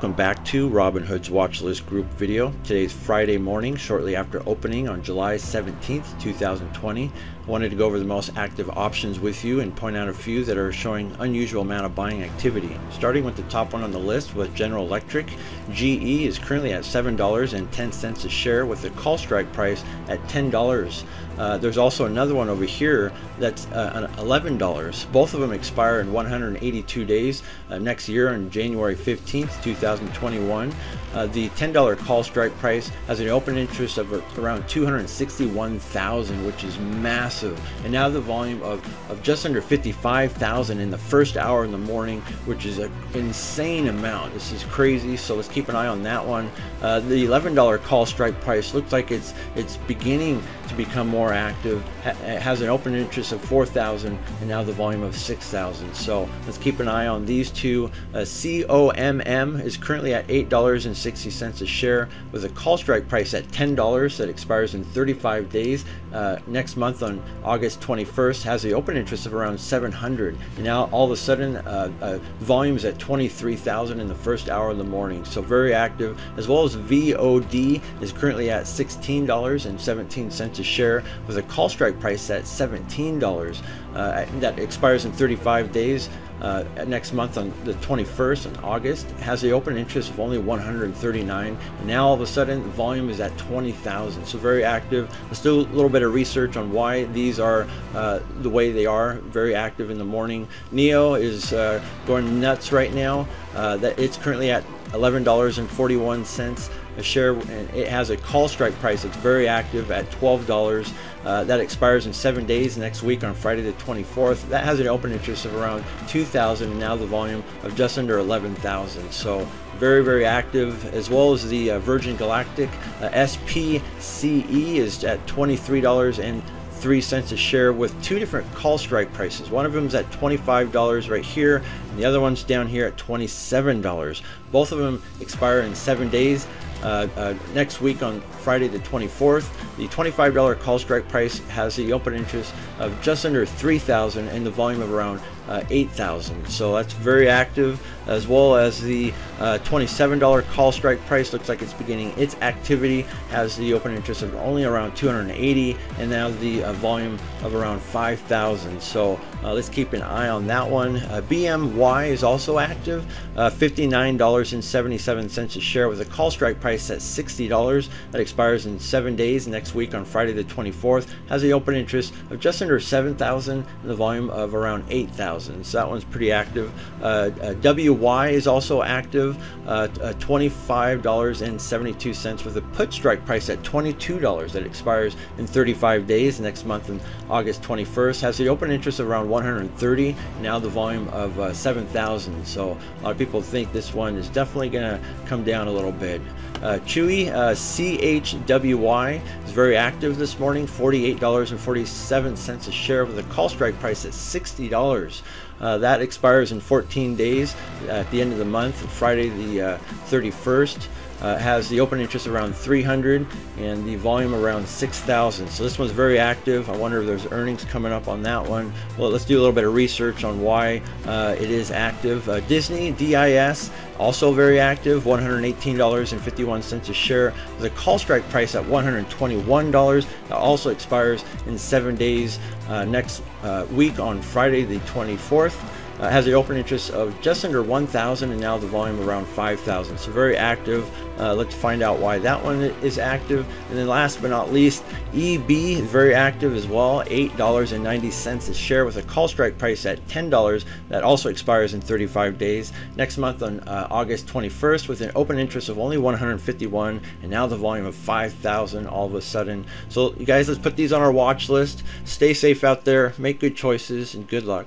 Welcome back to Robinhood's watch list group video. Today's Friday morning, shortly after opening on July 17th, 2020. I wanted to go over the most active options with you and point out a few that are showing unusual amount of buying activity. Starting with the top one on the list with General Electric, GE is currently at $7.10 a share with a call strike price at $10. Uh, there's also another one over here that's uh, $11. Both of them expire in 182 days uh, next year on January 15th, 2021. Uh, the $10 call strike price has an open interest of around 261,000, which is massive. And now the volume of, of just under 55,000 in the first hour in the morning, which is an insane amount. This is crazy. So let's keep an eye on that one. Uh, the $11 call strike price looks like it's it's beginning to become more active. Ha has an open interest of 4,000 and now the volume of 6,000. So let's keep an eye on these two. Uh, COMM is currently at $8.60 a share with a call strike price at $10 that expires in 35 days. Uh, next month on August 21st has the open interest of around 700 and now all of a sudden uh, uh, volumes at 23,000 in the first hour of the morning. So very active as well as VOD is currently at $16.17 a share with a call strike price at $17 uh, that expires in 35 days uh, next month on the 21st in August. Has the open interest of only 139 and now all of a sudden the volume is at 20,000 so very active. Let's do a little bit of research on why these are uh, the way they are. Very active in the morning. NIO is uh, going nuts right now. Uh, that it's currently at $11.41 a share and it has a call strike price that's very active at $12 uh, that expires in seven days next week on Friday the 24th that has an open interest of around 2,000 and now the volume of just under 11,000 so very very active as well as the uh, Virgin Galactic uh, SPCE is at $23 and three cents a share with two different call strike prices. One of them is at $25 right here, and the other one's down here at $27. Both of them expire in seven days. Uh, uh, next week on Friday the 24th. The $25 call strike price has the open interest of just under 3,000 and the volume of around uh, 8,000. So that's very active, as well as the uh, $27 call strike price looks like it's beginning its activity, has the open interest of only around 280 and now the uh, volume of around 5,000. So uh, let's keep an eye on that one. BMY is also active, $59.77 a share with a call strike price at $60. That expires in seven days next week on Friday the 24th. Has the open interest of just under 7,000 and the volume of around 8,000. So that one's pretty active. Uh, uh, WY is also active, uh, uh $25.72 with a put strike price at $22 that expires in 35 days next month on August 21st. Has the open interest of around 130. Now the volume of uh, 7,000. So a lot of people think this one is definitely going to come down a little bit. Uh, Chewy, uh, CHWY, is very active this morning, $48.47 a share with a call strike price at $60. Uh, that expires in 14 days at the end of the month, Friday the uh, 31st uh, has the open interest around 300 and the volume around 6,000. So this one's very active. I wonder if there's earnings coming up on that one. Well, let's do a little bit of research on why uh, it is active. Uh, Disney, DIS, also very active, $118.51 a share The call strike price at $121. That also expires in seven days uh, next uh, week on Friday the 24th uh, has the open interest of just under 1,000 and now the volume around 5,000. So very active. Uh, let's find out why that one is active. And then last but not least, EB is very active as well. $8.90 a share with a call strike price at $10. That also expires in 35 days. Next month on uh, August 21st with an open interest of only 151 and now the volume of 5,000 all of a sudden. So you guys, let's put these on our watch list. Stay safe out there, make good choices, and good luck.